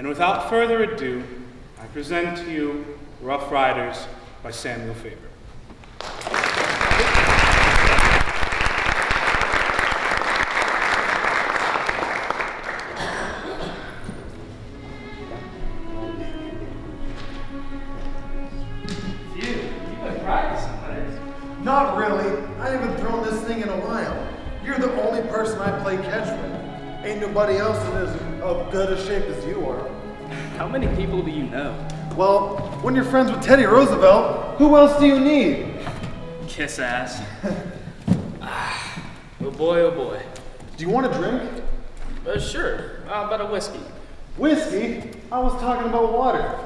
And without further ado, I present to you Rough Riders by Samuel Faber. Phew, you've been practicing, Leonard. Not really. I haven't thrown this thing in a while. You're the only person I play catch with. Ain't nobody else in as of good a shape as you are. How many people do you know? Well, when you're friends with Teddy Roosevelt, who else do you need? Kiss ass. Ah, oh boy, oh boy. Do you want a drink? Uh, sure, how about a whiskey? Whiskey? I was talking about water.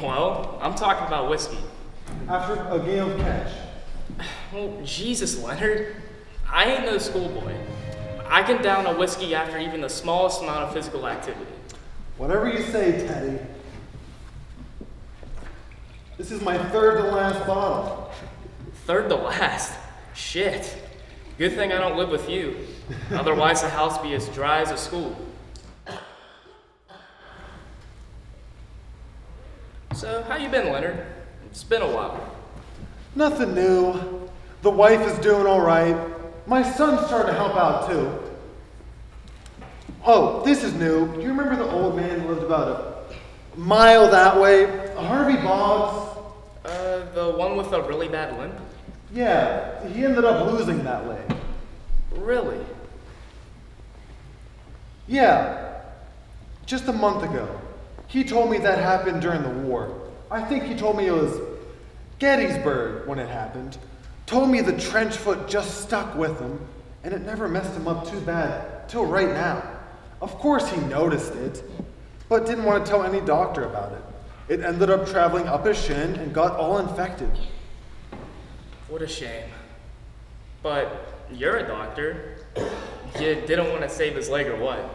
Well, I'm talking about whiskey. After a game of catch. Well, Jesus, Leonard. I ain't no schoolboy. I can down a whiskey after even the smallest amount of physical activity. Whatever you say, Teddy. This is my third to last bottle. Third to last. Shit. Good thing I don't live with you. Otherwise, the house be as dry as a school. So, how you been, Leonard? It's been a while. Nothing new. The wife is doing all right. My son's starting to help out too. Oh, this is new. Do you remember the old man who lived about a mile that way? Harvey Boggs? Uh, the one with a really bad limp? Yeah, he ended up losing that leg. Really? Yeah, just a month ago. He told me that happened during the war. I think he told me it was Gettysburg when it happened. Told me the trench foot just stuck with him, and it never messed him up too bad till right now. Of course he noticed it, but didn't want to tell any doctor about it. It ended up traveling up his shin and got all infected. What a shame. But you're a doctor. You didn't want to save his leg or what?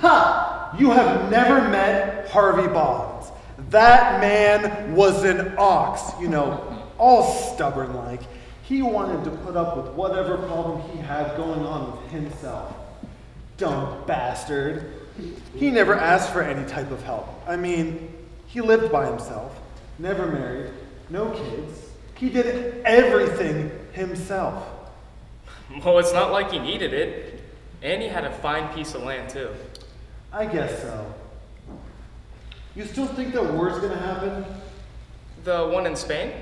Ha! You have never met Harvey Bonds. That man was an ox, you know, all stubborn like. He wanted to put up with whatever problem he had going on with himself. Dumb bastard. He never asked for any type of help. I mean, he lived by himself, never married, no kids. He did everything himself. Well, it's not like he needed it. And he had a fine piece of land, too. I guess so. You still think that war's gonna happen? The one in Spain?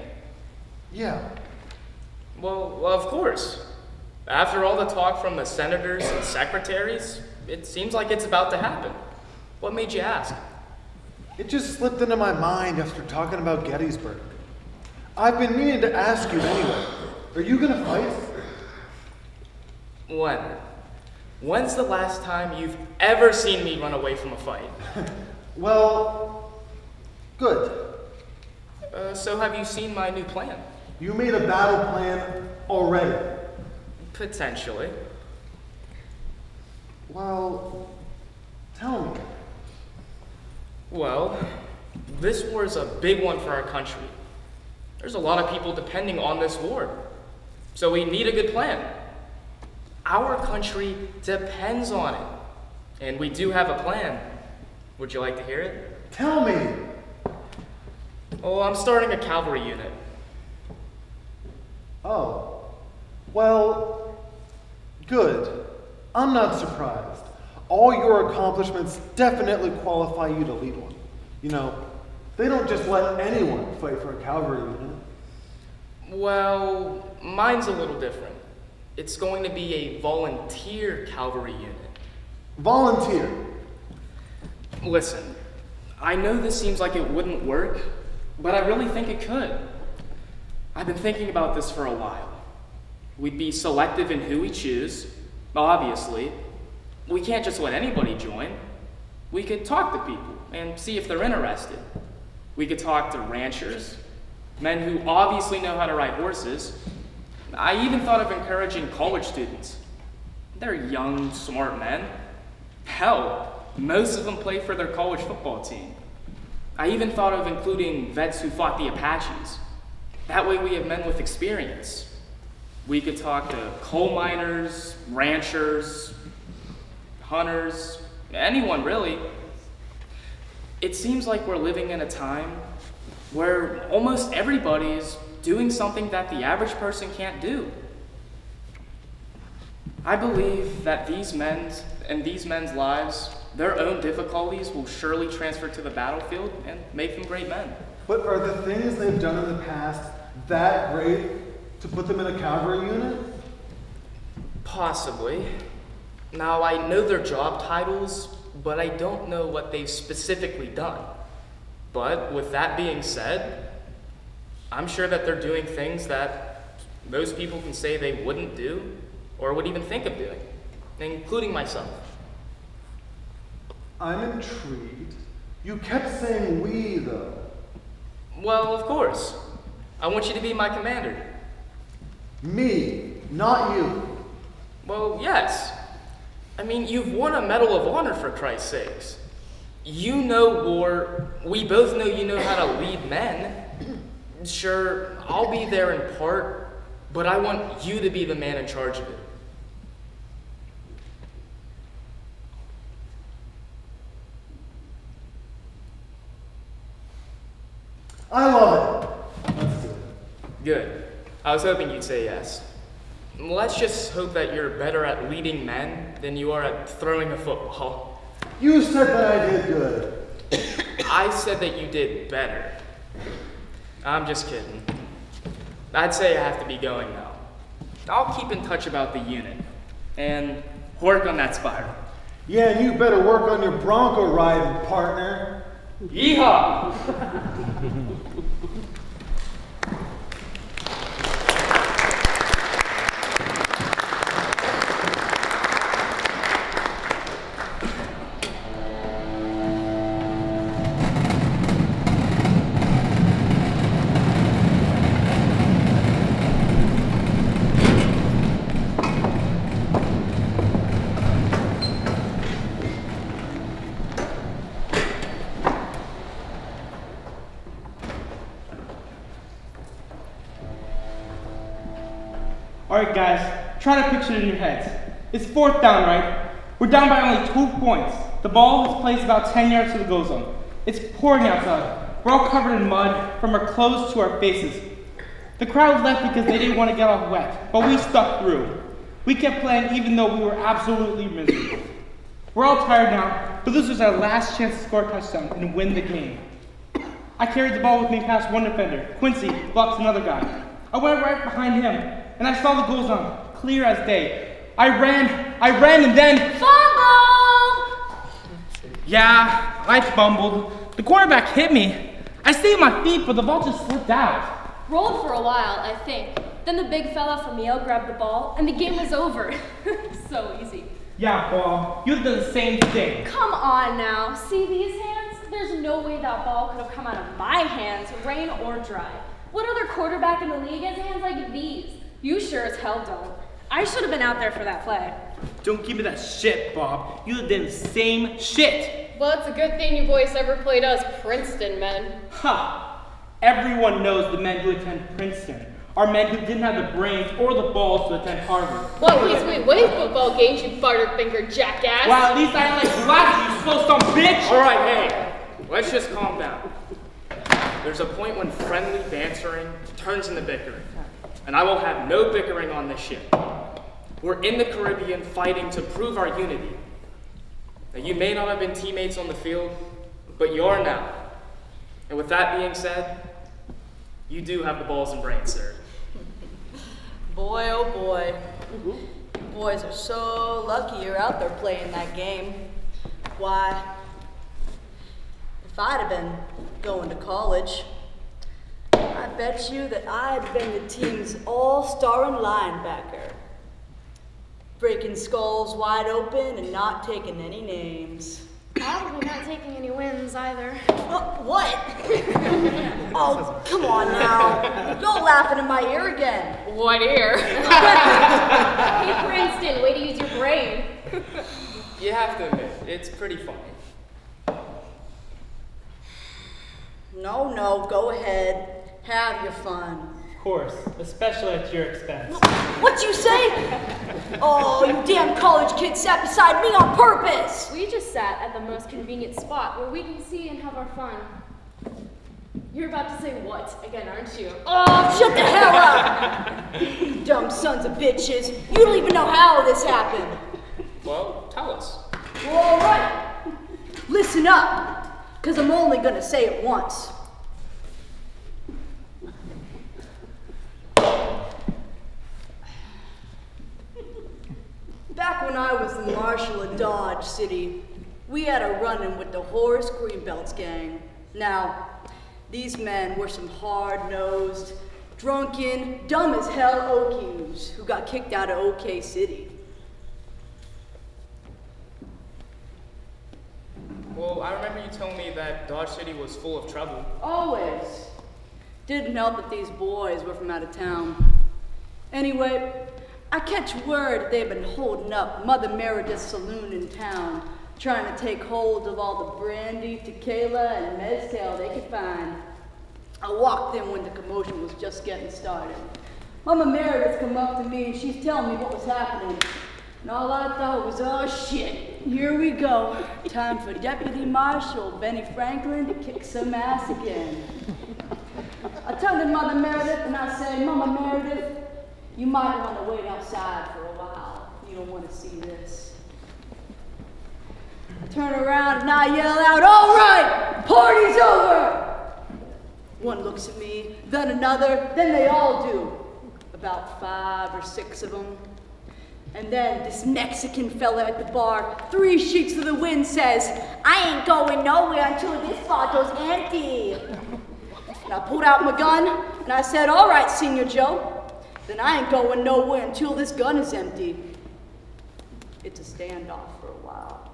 Yeah. Well, well, of course. After all the talk from the senators and secretaries, it seems like it's about to happen. What made you ask? It just slipped into my mind after talking about Gettysburg. I've been meaning to ask you anyway. Are you gonna fight? When? When's the last time you've ever seen me run away from a fight? Well, good. Uh, so have you seen my new plan? You made a battle plan already. Potentially. Well, tell me. Well, this war is a big one for our country. There's a lot of people depending on this war. So we need a good plan. Our country depends on it. And we do have a plan. Would you like to hear it? Tell me. Oh, I'm starting a cavalry unit. Oh. Well, good. I'm not surprised. All your accomplishments definitely qualify you to lead one. You know, they don't just let anyone fight for a cavalry unit. Well, mine's a little different. It's going to be a volunteer cavalry unit. Volunteer. Listen, I know this seems like it wouldn't work, but I really think it could. I've been thinking about this for a while. We'd be selective in who we choose, obviously. We can't just let anybody join. We could talk to people and see if they're interested. We could talk to ranchers, men who obviously know how to ride horses. I even thought of encouraging college students. They're young, smart men. Hell, most of them play for their college football team. I even thought of including vets who fought the Apaches. That way we have men with experience. We could talk to coal miners, ranchers, hunters, anyone really. It seems like we're living in a time where almost everybody is doing something that the average person can't do. I believe that these men's and these men's lives, their own difficulties will surely transfer to the battlefield and make them great men. But are the things they've done in the past that great to put them in a cavalry unit? Possibly. Now, I know their job titles, but I don't know what they've specifically done. But with that being said, I'm sure that they're doing things that most people can say they wouldn't do or would even think of doing, including myself. I'm intrigued. You kept saying we, though. Well, of course. I want you to be my commander. Me, not you. Well, yes. I mean, you've won a Medal of Honor for Christ's sakes. You know war. We both know you know how to lead men. Sure, I'll be there in part, but I want you to be the man in charge of it. I love it. Let's do it. Good. I was hoping you'd say yes. Let's just hope that you're better at leading men than you are at throwing a football. You said that I did good. I said that you did better. I'm just kidding. I'd say I have to be going now. I'll keep in touch about the unit and work on that spiral. Yeah, you better work on your Bronco riding, partner. Yeehaw! Alright, guys, try to picture it in your heads. It's fourth down, right? We're down by only two points. The ball is placed about 10 yards to the goal zone. It's pouring outside. We're all covered in mud from our clothes to our faces. The crowd left because they didn't want to get all wet, but we stuck through. We kept playing even though we were absolutely miserable. We're all tired now, but this was our last chance to score a touchdown and win the game. I carried the ball with me past one defender. Quincy blocks another guy. I went right behind him, and I saw the goal zone, clear as day. I ran, I ran, and then, Fumble! yeah, I fumbled. The quarterback hit me. I stayed my feet, but the ball just slipped out. Rolled for a while, I think. Then the big fella from Yale grabbed the ball, and the game was over. so easy. Yeah, ball, you did the same thing. Come on now. See these hands? There's no way that ball could have come out of my hands, rain or dry. What other quarterback in the league has hands like these? You sure as hell don't. I should have been out there for that play. Don't give me that shit, Bob. You did the same shit. Well, it's a good thing you boys ever played us Princeton men. Ha! Everyone knows the men who attend Princeton are men who didn't have the brains or the balls to attend Harvard. Well, at least we win football games, you butterfinger jackass. Well, at least I ain't like black, you slow some bitch! All right, hey, let's just calm down. There's a point when friendly bantering turns into bickering, and I will have no bickering on this ship. We're in the Caribbean fighting to prove our unity. Now, you may not have been teammates on the field, but you are now. And with that being said, you do have the balls and brains, sir. Boy, oh boy. Boys are so lucky you're out there playing that game. Why, if I'd have been going to college, I bet you that I'd been the team's all-star and linebacker. Breaking skulls wide open and not taking any names. Probably not taking any wins either. Oh, what? oh, come on now. You're laughing in my ear again. What ear? Hey, Princeton, way to use your brain. You have to admit, it's pretty funny. No, no, go ahead. Have your fun. Of course, especially at your expense. What you say? Oh, you damn college kid sat beside me on purpose. We just sat at the most convenient spot where we can see and have our fun. You're about to say what again, aren't you? Oh, shut the hell up! You dumb sons of bitches. You don't even know how this happened. Well, tell us. Well, all right. Listen up, because I'm only going to say it once. Back when I was the marshal of Dodge City, we had a run-in with the Horace Greenbelts gang. Now, these men were some hard-nosed, drunken, dumb as hell Okies who got kicked out of OK City. Well, I remember you telling me that Dodge City was full of trouble. Always. Didn't help that these boys were from out of town. Anyway, I catch word they've been holding up Mother Meredith's saloon in town, trying to take hold of all the brandy, tequila, and mezcal they could find. I walked in when the commotion was just getting started. Mama Meredith come up to me and she's telling me what was happening. And all I thought was, oh shit, here we go. Time for Deputy Marshal Benny Franklin to kick some ass again. I turned to Mother Meredith and I said, Mama Meredith, you might want to wait outside for a while. You don't want to see this. I turn around and I yell out, all right, party's over. One looks at me, then another, then they all do. About five or six of them. And then this Mexican fella at the bar, three sheets of the wind, says, I ain't going nowhere until this bottle's empty. And I pulled out my gun and I said, All right, Senior Joe, then I ain't going nowhere until this gun is empty. It's a standoff for a while.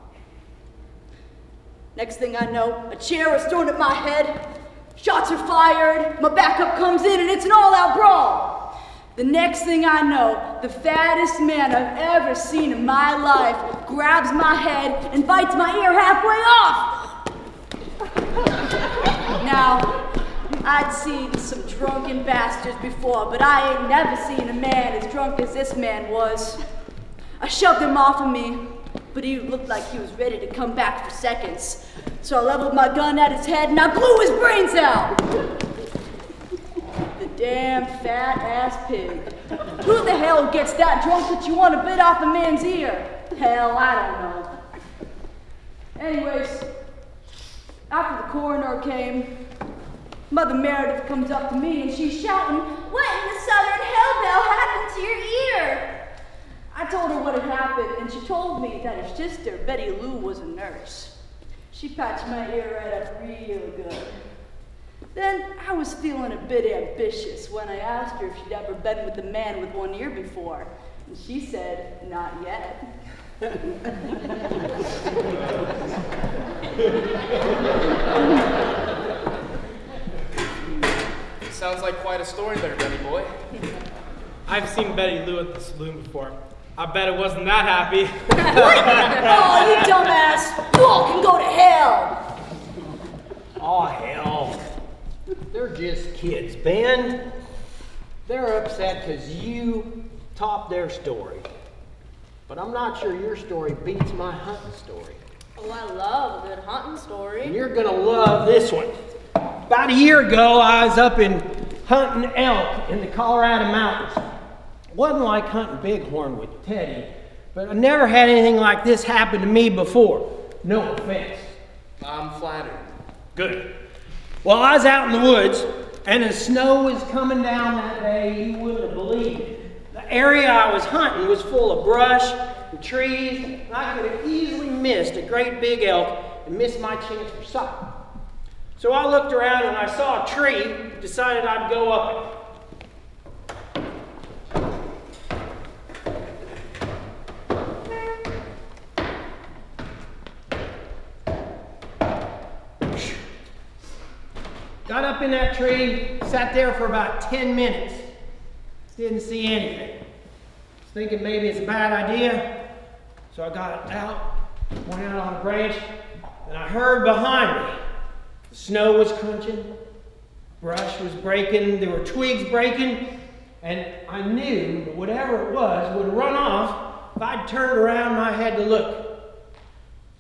Next thing I know, a chair is thrown at my head, shots are fired, my backup comes in, and it's an all out brawl. The next thing I know, the fattest man I've ever seen in my life grabs my head and bites my ear halfway off. now, I'd seen some drunken bastards before, but I ain't never seen a man as drunk as this man was. I shoved him off of me, but he looked like he was ready to come back for seconds. So I leveled my gun at his head and I blew his brains out. The damn fat ass pig. Who the hell gets that drunk that you want to bit off a man's ear? Hell, I don't know. Anyways, after the coroner came, Mother Meredith comes up to me and she's shouting, What in the southern hellbell happened to your ear? I told her what had happened and she told me that her sister, Betty Lou, was a nurse. She patched my ear right up real good. Then I was feeling a bit ambitious when I asked her if she'd ever been with a man with one ear before. And she said, Not yet. Sounds like quite a story there, Benny boy. I've seen Betty Lou at the saloon before. I bet it wasn't that happy. oh, you dumbass! You all can go to hell! Oh, hell. They're just kids, Ben. They're upset because you topped their story. But I'm not sure your story beats my hunting story. Oh, I love a good hunting And story. you're gonna love this one. About a year ago, I was up in hunting elk in the Colorado mountains. Wasn't like hunting bighorn with Teddy, but I never had anything like this happen to me before. No offense. I'm flattered. Good. Well, I was out in the woods, and the snow was coming down that day. You wouldn't have believed it. The area I was hunting was full of brush and trees, and I could have easily missed a great big elk and missed my chance for sight. So I looked around and I saw a tree, decided I'd go up it. Got up in that tree, sat there for about 10 minutes. Didn't see anything. Was thinking maybe it's a bad idea. So I got out, went out on a branch, and I heard behind me the snow was crunching, Brush was breaking, there were twigs breaking, and I knew whatever it was would run off if I turned around and I had to look.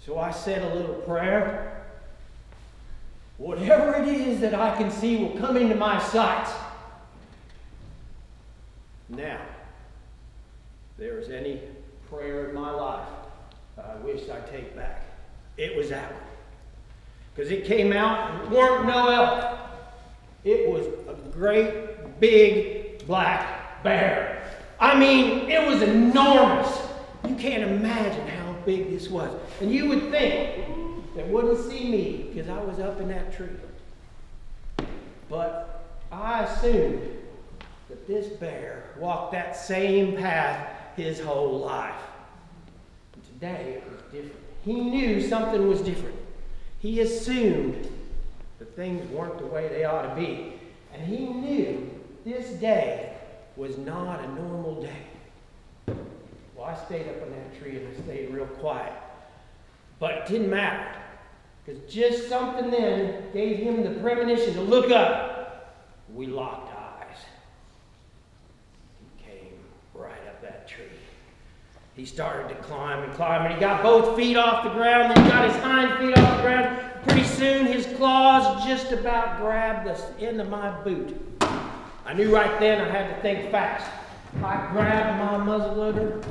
So I said a little prayer. Whatever it is that I can see will come into my sight. Now, if there was any prayer in my life I wish I take back, it was that one. Because it came out weren't no elf. It was a great big black bear. I mean, it was enormous. You can't imagine how big this was. And you would think they wouldn't see me because I was up in that tree. But I assumed that this bear walked that same path his whole life. And today it was different. He knew something was different. He assumed that things weren't the way they ought to be. And he knew this day was not a normal day. Well, I stayed up in that tree and I stayed real quiet. But it didn't matter. Because just something then gave him the premonition to look up. We locked eyes. He came right up that tree. He started to climb and climb, and he got both feet off the ground, then he got his hind feet off soon, his claws just about grabbed the end of my boot. I knew right then I had to think fast. I grabbed my muzzleloader,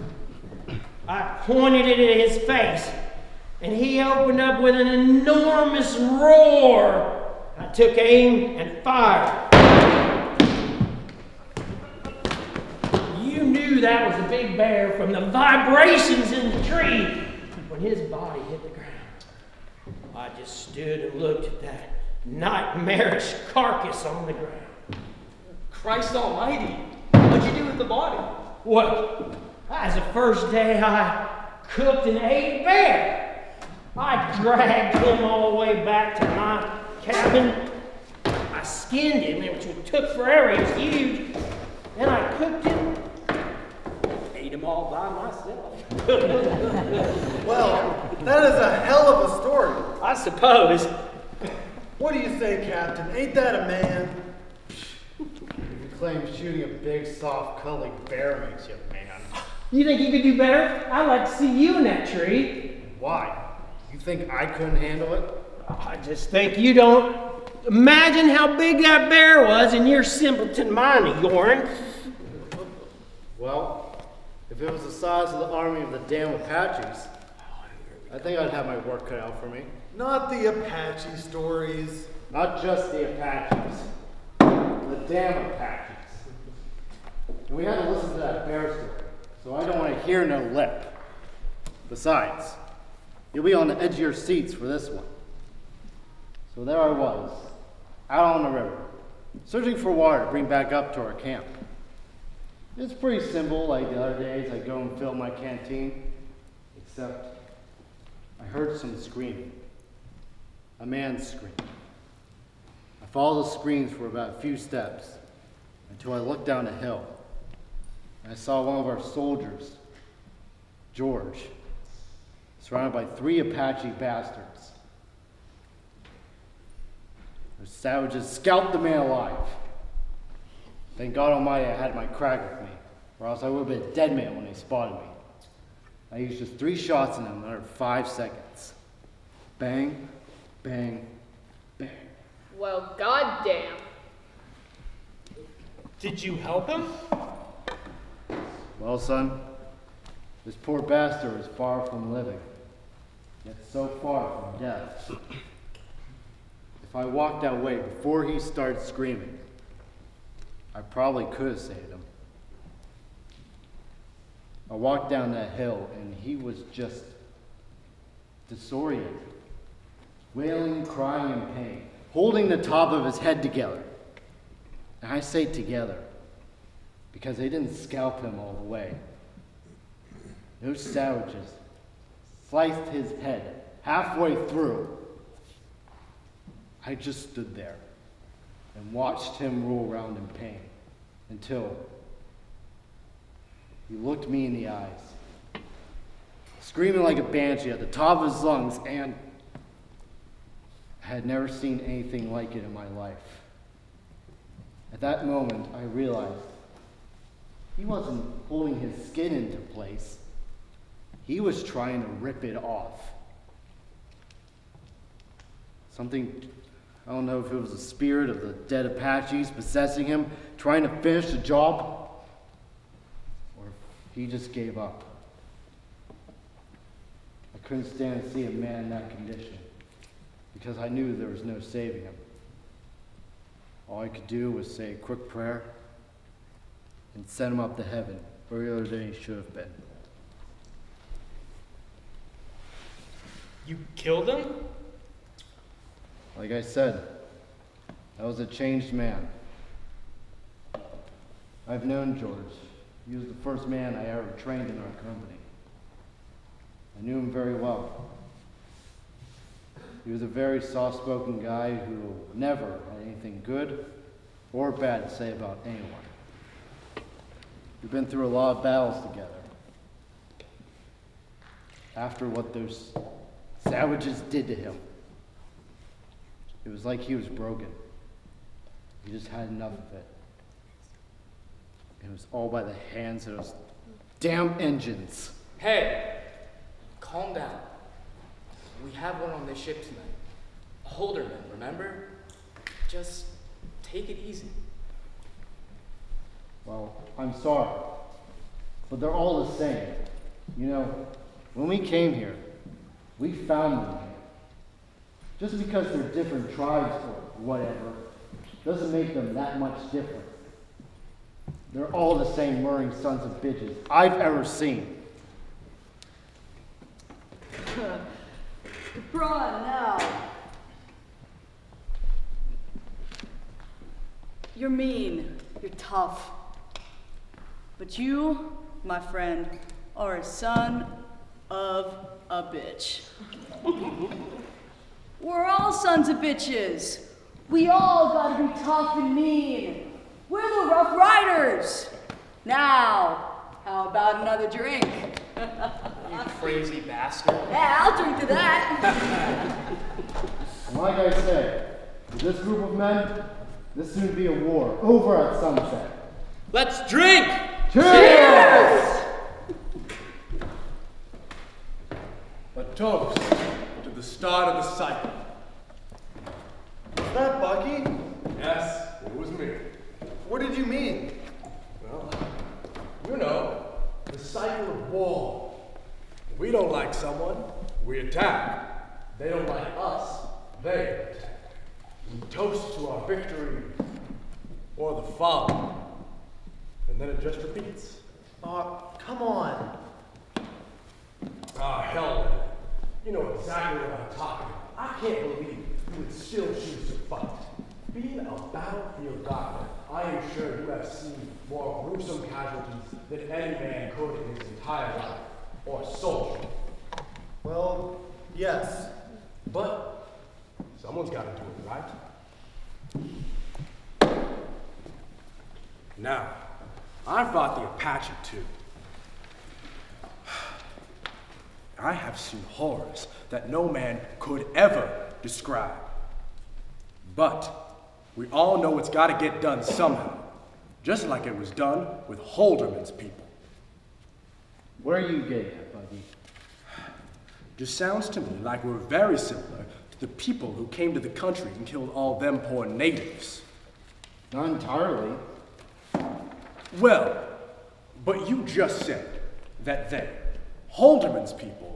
I pointed it at his face, and he opened up with an enormous roar. I took aim and fired. You knew that was a big bear from the vibrations in the tree when his body. I just stood and looked at that nightmarish carcass on the ground. Christ Almighty, what'd you do with the body? Well, that was the first day I cooked and ate bear. I dragged him all the way back to my cabin. I skinned him, which took forever. He was huge. Then I cooked him, ate him all by myself. Well, that is a hell of a story. I suppose. What do you say, Captain? Ain't that a man? You claim shooting a big, soft, cuddly bear makes you a man. You think you could do better? I'd like to see you in that tree. Why? You think I couldn't handle it? I just think you don't imagine how big that bear was in your simpleton mind of yourn. Well, if it was the size of the army of the damn Apaches, I think I'd have my work cut out for me. Not the Apache stories. Not just the Apaches, the damn Apaches. And we had to listen to that bear story, so I don't want to hear no lip. Besides, you'll be on the edge of your seats for this one. So there I was, out on the river, searching for water to bring back up to our camp. It's pretty simple, like the other days I go and fill my canteen, except I heard some screaming. A man screaming. I followed the screams for about a few steps until I looked down a hill. And I saw one of our soldiers, George, surrounded by three Apache bastards. The savages scalped the man alive. Thank God Almighty I had my Krag with me, or else I would have been a dead man when they spotted me. I used just three shots in him in under five seconds. Bang, bang, bang. Well, goddamn. Did you help him? Well, son, this poor bastard is far from living, yet so far from death. If I walked that way before he started screaming, I probably could have saved him. I walked down that hill and he was just disoriented, wailing, crying in pain, holding the top of his head together. And I say together because they didn't scalp him all the way. Those savages sliced his head halfway through. I just stood there and watched him roll around in pain until he looked me in the eyes, screaming like a banshee at the top of his lungs, and I had never seen anything like it in my life. At that moment, I realized he wasn't holding his skin into place. He was trying to rip it off. Something, I don't know if it was the spirit of the dead Apaches possessing him, trying to finish the job, or if he just gave up. I couldn't stand to see a man in that condition because I knew there was no saving him. All I could do was say a quick prayer and send him up to heaven, earlier than he should have been. You killed him? Like I said, I was a changed man. I've known George. He was the first man I ever trained in our company. I knew him very well. He was a very soft spoken guy who never had anything good or bad to say about anyone. We've been through a lot of battles together. After what those savages did to him, it was like he was broken. He just had enough of it. It was all by the hands of those damn Injuns. Hey, calm down. We have one on this ship tonight. A Holderman, remember? Just take it easy. Well, I'm sorry, but they're all the same. You know, when we came here, we found them. Just because they're different tribes or whatever, doesn't make them that much different. They're all the same murring sons of bitches I've ever seen. Braun, now. You're mean. You're tough. But you, my friend, are a son of a bitch. We're all sons of bitches. We all gotta be tough and mean. We're the Rough Riders. Now, how about another drink? You crazy bastard. Yeah, I'll drink to that. And like I say, with this group of men, this soon be a war over at sunset. Let's drink! Cheers! A toast to the start of the cycle. Was that Bucky? Yes, it was me. What did you mean? Well, you know, the cycle of war. We don't like someone, we attack. They don't like us, they attack. We toast to our victory or the fall. And then it just repeats. Aw, come on. Ah, hell with it. You know exactly what I'm talking about. I can't believe you would still choose to fight. Being a battlefield doctor, I am sure you have seen more gruesome casualties than any man could in his entire life, or soldier. Well, yes. But someone's got to do it, right? Now, I fought the Apache too. I have seen horrors that no man could ever describe. But we all know it's got to get done somehow, just like it was done with Holderman's people. Where are you getting at, Bucky? Just sounds to me like we're very similar to the people who came to the country and killed all them poor natives. Not entirely. Well, but you just said that they, Holderman's people,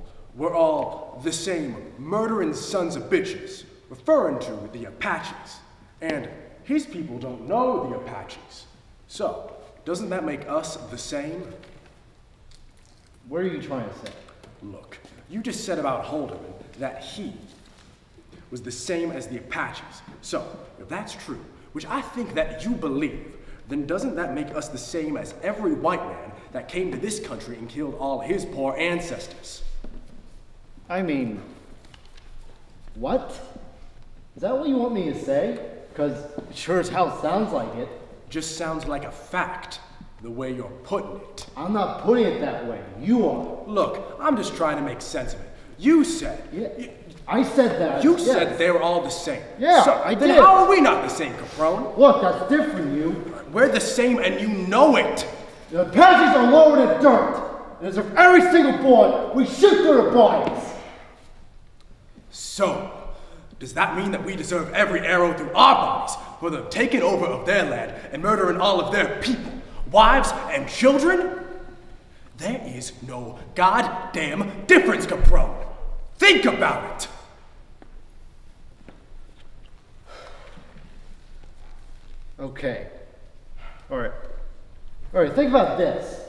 were all the same murdering sons of bitches, referring to the Apaches. And his people don't know the Apaches. So, doesn't that make us the same? What are you trying to say? Look, you just said about Holderman that he was the same as the Apaches. So, if that's true, which I think that you believe, then doesn't that make us the same as every white man that came to this country and killed all his poor ancestors? I mean, what? Is that what you want me to say? Because it sure as hell sounds like it. Just sounds like a fact, the way you're putting it. I'm not putting it that way. You are. Look, I'm just trying to make sense of it. You said, Yeah. I said that. You yes. said they were all the same. Yeah, so, I then did. how are we not the same, Caprone? Look, that's different, you. We're the same and you know it. The Apaches are lower than dirt. And as of every single bullet, we shoot through their bodies. So, does that mean that we deserve every arrow through our bodies for the taking over of their land and murdering all of their people, wives and children? There is no goddamn difference, Caprone. Think about it. Okay. All right. All right, think about this.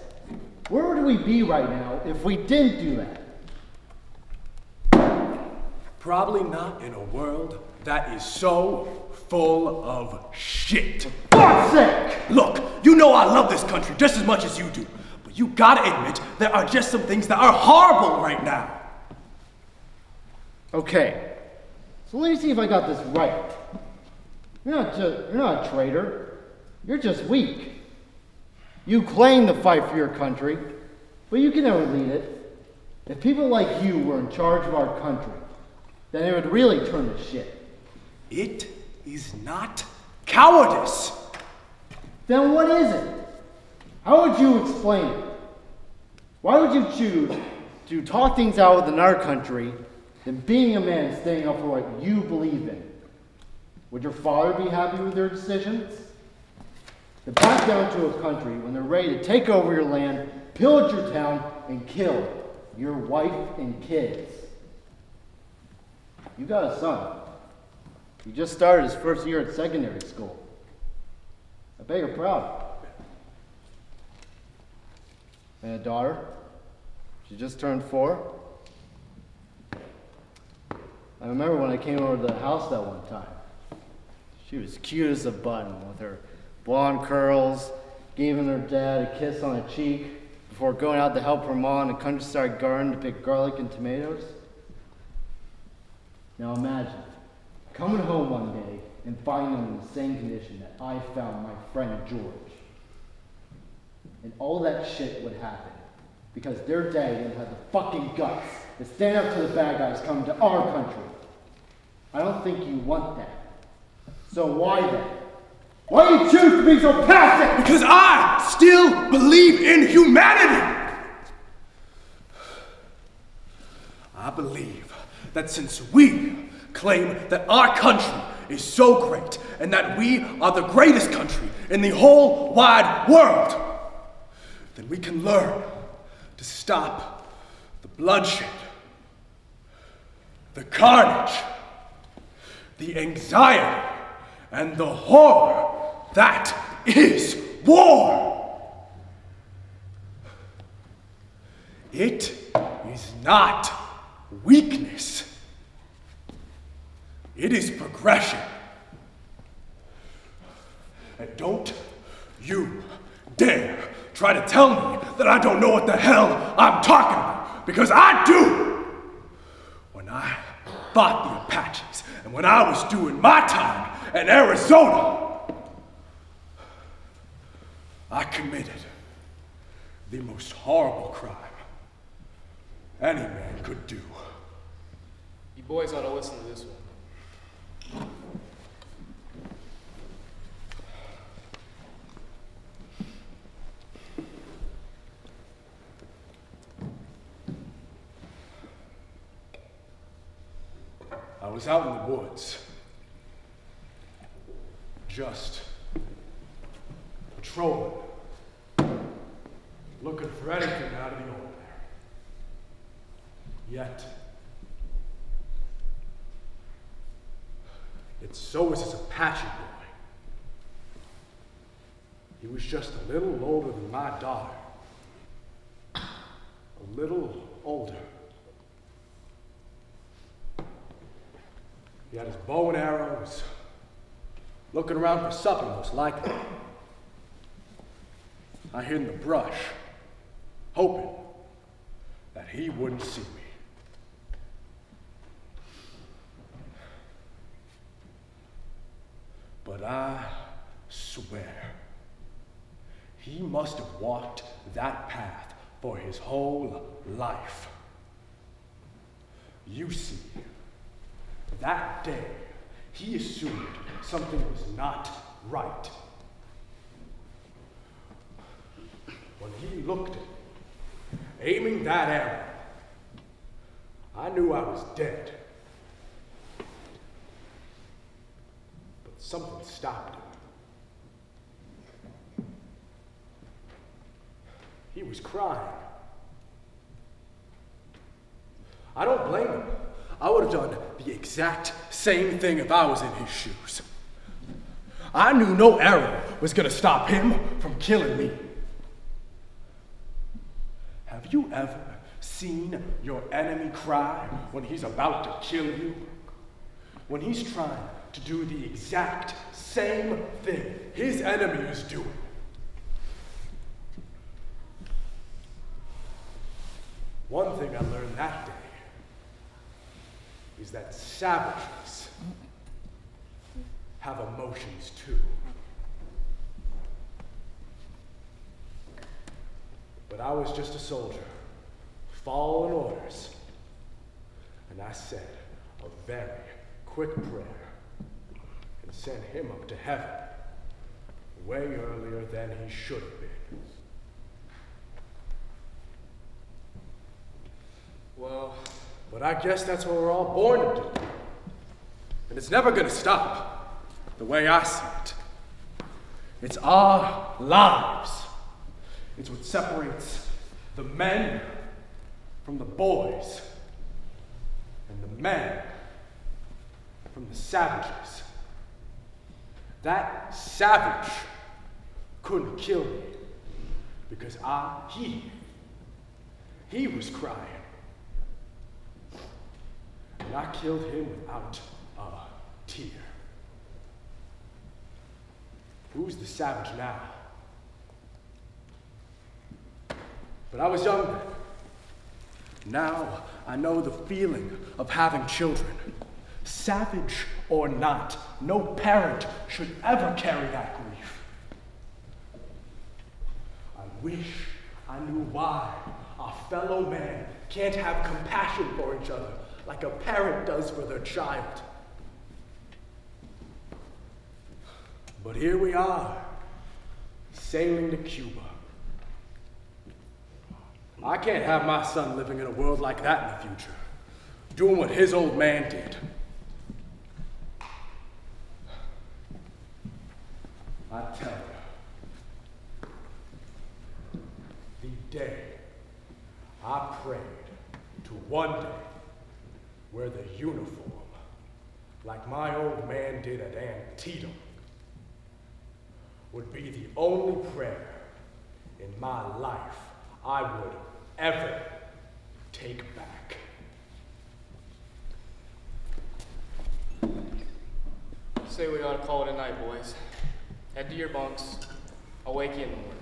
Where would we be right now if we didn't do that? Probably not in a world that is so full of shit. Fuck's sake! Look, you know I love this country just as much as you do, but you gotta admit there are just some things that are horrible right now. Okay. So let me see if I got this right. You're not just you're not a traitor. You're just weak. You claim to fight for your country, but you can never lead it. If people like you were in charge of our country, then it would really turn to shit. It is not cowardice. Then what is it? How would you explain it? Why would you choose to talk things out within our country than being a man and standing up for what you believe in? Would your father be happy with your decisions? To back down to a country when they're ready to take over your land, pillage your town, and kill your wife and kids. You got a son. He just started his first year at secondary school. I bet you're proud. And a daughter? She just turned four. I remember when I came over to the house that one time. She was cute as a button with her blonde curls, giving her dad a kiss on the cheek before going out to help her mom in the countryside garden to pick garlic and tomatoes. Now imagine coming home one day and finding them in the same condition that I found my friend George. And all that shit would happen because their dad didn't have the fucking guts to stand up to the bad guys coming to our country. I don't think you want that. So why then? Why do you choose to be so passive? Because I still believe in humanity. I believe that since we claim that our country is so great and that we are the greatest country in the whole wide world, then we can learn to stop the bloodshed, the carnage, the anxiety, and the horror that is war. It is not weakness. It is progression. And don't you dare try to tell me that I don't know what the hell I'm talking about, because I do. When I fought the Apaches and when I was doing my time in Arizona, I committed the most horrible crime any man could do. You boys ought to listen to this one. I was out in the woods, just patrolling, looking for anything out of the ordinary. Yet, it's so was this Apache boy. He was just a little older than my daughter, a little older. He had his bow and arrows, looking around for something, most likely. I hid in the brush, hoping that he wouldn't see me. But I swear, he must have walked that path for his whole life. You see, that day, he assumed something was not right. When he looked at me, aiming that arrow, I knew I was dead. But something stopped him. He was crying. I don't blame him. I would have done the exact same thing if I was in his shoes. I knew no arrow was going to stop him from killing me. Have you ever seen your enemy cry when he's about to kill you? When he's trying to do the exact same thing his enemy is doing. One thing I learned that day is that savages have emotions too. But I was just a soldier, following orders. And I said a very quick prayer and sent him up to heaven way earlier than he should have been. Well, But I guess that's what we're all born to do. And it's never gonna stop, the way I see it. It's our lives. It's what separates the men from the boys, and the men from the savages. That savage couldn't kill me because I, he, he was crying. And I killed him without a tear. Who's the savage now? But I was young then. Now I know the feeling of having children. Savage or not, no parent should ever carry that grief. I wish I knew why our fellow man can't have compassion for each other like a parent does for their child. But here we are, sailing to Cuba. I can't have my son living in a world like that in the future, doing what his old man did. I tell you, the day I prayed to one day wear the uniform like my old man did at Antietam would be the only prayer in my life I would ever take back. say we ought to call it a night, boys. Head to your bunks. I'll wake you in the morning.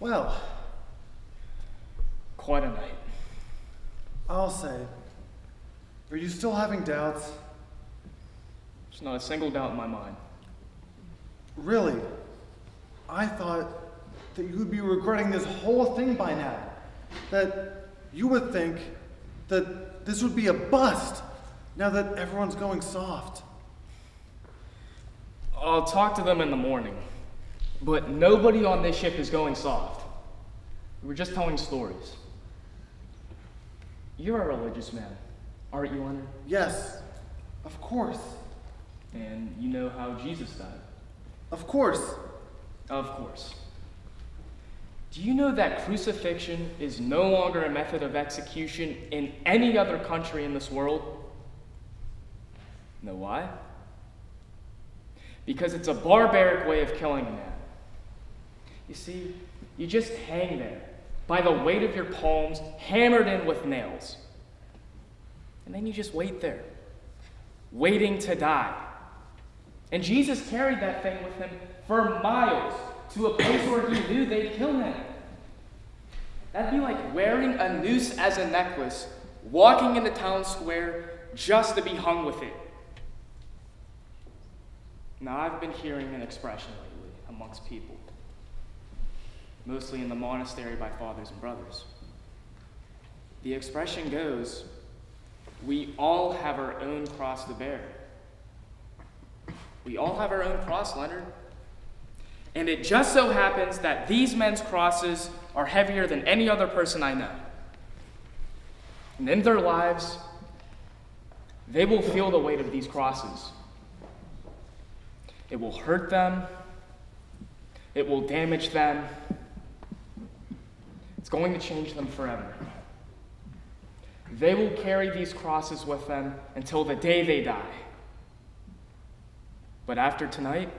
Well, Quite a night. I'll say, are you still having doubts? There's not a single doubt in my mind. Really? I thought that you would be regretting this whole thing by now. That you would think that this would be a bust now that everyone's going soft. I'll talk to them in the morning. But nobody on this ship is going soft. We're just telling stories. You're a religious man, aren't you, Leonard? Yes, of course. And you know how Jesus died. Of course. Of course. Do you know that crucifixion is no longer a method of execution in any other country in this world? Know why? Because it's a barbaric way of killing a man. You see, you just hang there by the weight of your palms hammered in with nails. And then you just wait there, waiting to die. And Jesus carried that thing with him for miles to a place where he knew they'd kill him. That'd be like wearing a noose as a necklace, walking into town square just to be hung with it. Now, I've been hearing an expression lately amongst people, mostly in the monastery by fathers and brothers. The expression goes, We all have our own cross to bear. We all have our own cross, Leonard. And it just so happens that these men's crosses are heavier than any other person I know. And in their lives, they will feel the weight of these crosses. It will hurt them, it will damage them, it's going to change them forever. They will carry these crosses with them until the day they die. But after tonight,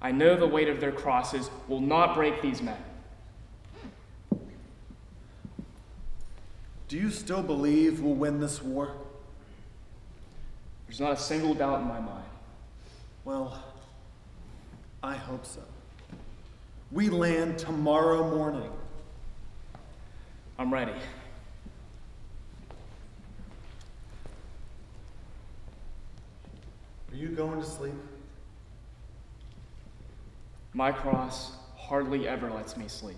I know the weight of their crosses will not break these men. Do you still believe we'll win this war? There's not a single doubt in my mind. Well, I hope so. We land tomorrow morning. I'm ready. You going to sleep? My cross hardly ever lets me sleep.